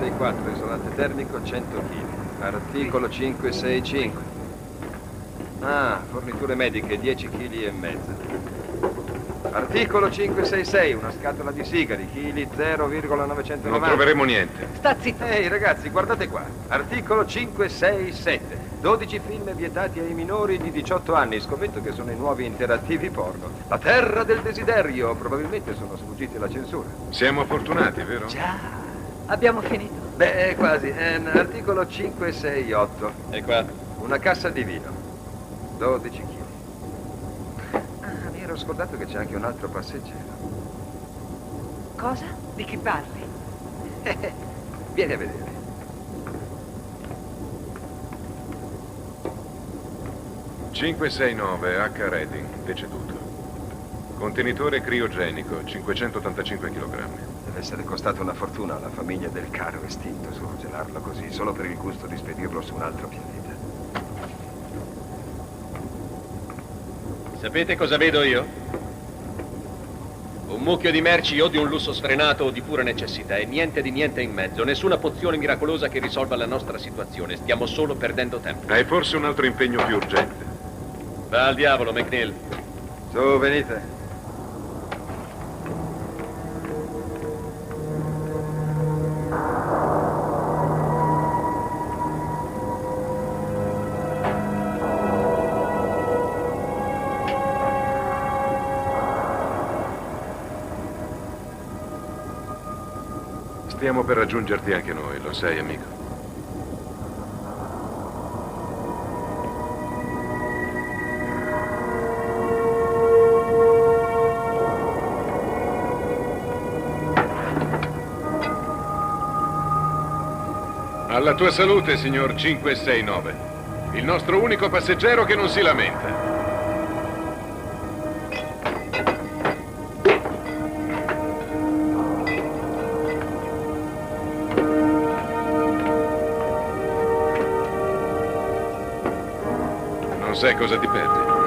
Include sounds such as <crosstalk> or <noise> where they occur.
564, isolante termico 100 kg. Articolo 565. Ah, forniture mediche 10 kg e mezzo. Articolo 566, una scatola di sigari, chili 0,990. Non troveremo niente. Sta zitto. Ehi ragazzi, guardate qua. Articolo 567. 12 film vietati ai minori di 18 anni. Scommetto che sono i nuovi interattivi porno. La terra del desiderio. Probabilmente sono sfuggiti alla censura. Siamo fortunati, vero? Già. Abbiamo finito. Beh, quasi. Ehm, articolo 568. E qua? Una cassa di vino. 12 kg. Ah, mi ero scordato che c'è anche un altro passeggero. Cosa? Di chi parli? <laughs> Vieni a vedere. ...569 H Reading, deceduto. Contenitore criogenico, 585 kg. Deve essere costato una fortuna alla famiglia del caro estinto surgelarlo così, solo per il gusto di spedirlo su un altro pianeta. Sapete cosa vedo io? Un mucchio di merci o di un lusso sfrenato o di pura necessità e niente di niente in mezzo. Nessuna pozione miracolosa che risolva la nostra situazione. Stiamo solo perdendo tempo. Hai forse un altro impegno più urgente? Va al diavolo, McNeil. Su, venite. Stiamo per raggiungerti anche noi, lo sai, amico. Alla tua salute, signor 569. Il nostro unico passeggero che non si lamenta. Sai cosa ti perdi.